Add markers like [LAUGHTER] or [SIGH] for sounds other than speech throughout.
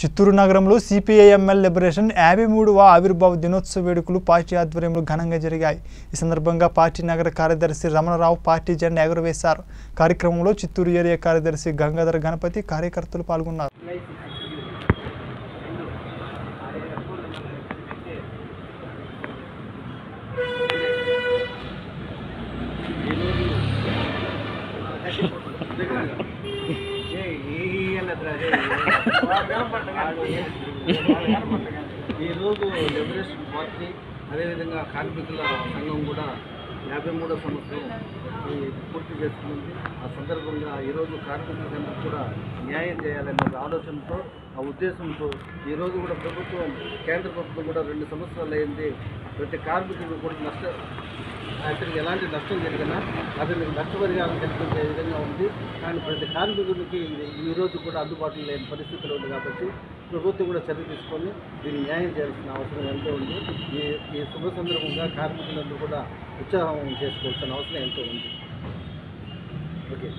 చిత్తూరు నగరంలో CPIML liberation యాభై మూడవ ఆవిర్భావ దినోత్సవ వేడుకలు పార్టీ ఆధ్వర్యంలో ఘనంగా జరిగాయి. ఈ సందర్భంగా పార్టీ నగర కార్యదర్శి రమణరావు పార్టీ జెండా ఎగురవేశారు. కార్యక్రమంలో చిత్తూరు ఏరియా కార్యదర్శి గంగాధర గణపతి కార్యకర్తలు పాల్గొన్నారు. [LAUGHS] ఈరోజు లిబరేషన్ పార్టీ అదేవిధంగా కార్మికుల సంఘం కూడా యాభై మూడో సంవత్సరం ఈ పూర్తి చేసుకుంది. ఆ సందర్భంగా ఈరోజు కార్మికులకు కూడా న్యాయం చేయాలనే ఆలోచనతో ఆ ఉద్దేశంతో ఈరోజు కూడా ప్రభుత్వం కేంద్ర ప్రభుత్వం కూడా రెండు సంవత్సరాలు అయింది. ప్రతి కార్మికుడికి కూడా నష్ట అతనికి ఎలాంటి నష్టం జరిగినా అతనికి నష్టపరిహారం కల్పించే విధంగా ఉంది. కానీ ప్రతి కార్మికుడికి ఈరోజు ఈ రోజు కూడా అందుబాటులో లేని పరిస్థితులు ఉంది కాబట్టి ప్రభుత్వం కూడా చర్య తీసుకొని దీన్ని న్యాయం చేయాల్సిన అవసరం ఎంతో ఉంది. ఈ ఈ శుభ సందర్భంగా కార్మికులందరూ కూడా ఉత్సాహం చేసుకోవాల్సిన అవసరం ఎంతో ఉంది. ఓకే.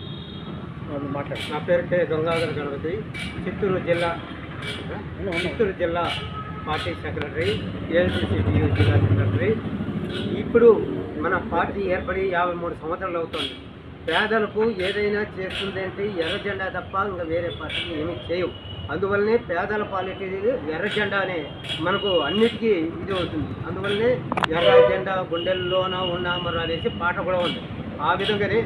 మాట్లాడు. నా పేరు కే. గంగాధర గణపతి. చిత్తూరు జిల్లా చిత్తూరు జిల్లా పార్టీ సెక్రటరీ ఏఐసిసి జిల్లా సెక్రటరీ. ఇప్పుడు మన పార్టీ ఏర్పడి యాభై మూడు సంవత్సరాలు అవుతుంది. పేదలకు ఏదైనా చేస్తుందంటే ఎర్ర జెండా తప్ప ఇంకా వేరే పార్టీ ఏమీ చేయవు. అందువల్లనే పేదల పాలిటీ ఎర్ర జెండానే మనకు అన్నిటికీ ఇది అవుతుంది. అందువల్లనే ఎర్ర జెండా గుండెల్లోన ఉన్నామరు అనేసి పాట కూడా ఉంది. ఆ విధంగానే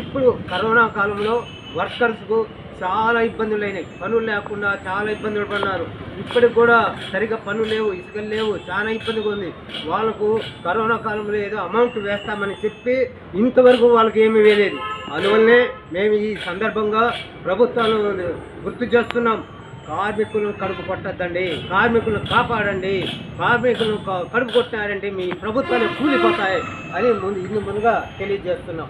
ఇప్పుడు కరోనా కాలంలో వర్కర్స్కు చాలా ఇబ్బందులు అయినాయి. పనులు లేకుండా చాలా ఇబ్బందులు పడినారు ఇప్పటికి కూడా సరిగ్గా పనులు లేవు ఇసుకలు లేవు చాలా ఇబ్బందిగా ఉంది. వాళ్ళకు కరోనా కాలంలో ఏదో అమౌంట్ వేస్తామని చెప్పి ఇంతవరకు వాళ్ళకి ఏమీ వేయలేదు. అందువల్లనే మేము ఈ సందర్భంగా ప్రభుత్వాలను గుర్తు చేస్తున్నాం. కార్మికులను కడుపు కొట్టద్దండి కార్మికులను కాపాడండి కార్మికులను కడుపు కొట్టారంటే మీ ప్రభుత్వాలు కూలిపోతాయి అని ముందు ఇన్ని ముందుగా తెలియజేస్తున్నాం.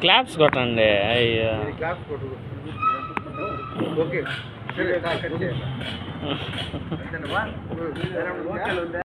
క్లాప్స్ కొట్టండి అయ్యో? ఓకే. [LAUGHS]